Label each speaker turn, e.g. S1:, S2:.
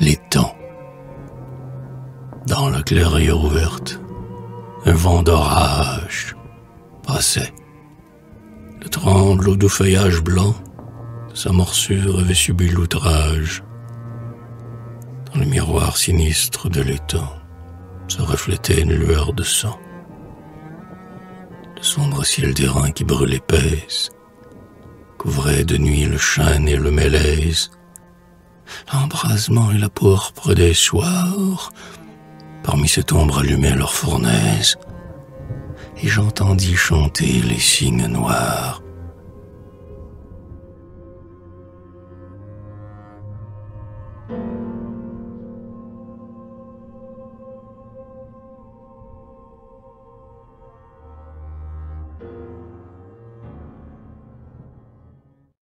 S1: les. Dans la clairière ouverte, un vent d'orage passait. Le tremblot de feuillage blanc, sa morsure avait subi l'outrage. Dans le miroir sinistre de l'étang se reflétait une lueur de sang. Le sombre ciel d'airain qui brûle épaisse couvrait de nuit le chêne et le mélèze L'embrasement et la pourpre des soirs, parmi cette ombre allumait leur fournaise, et j'entendis chanter les cygnes noirs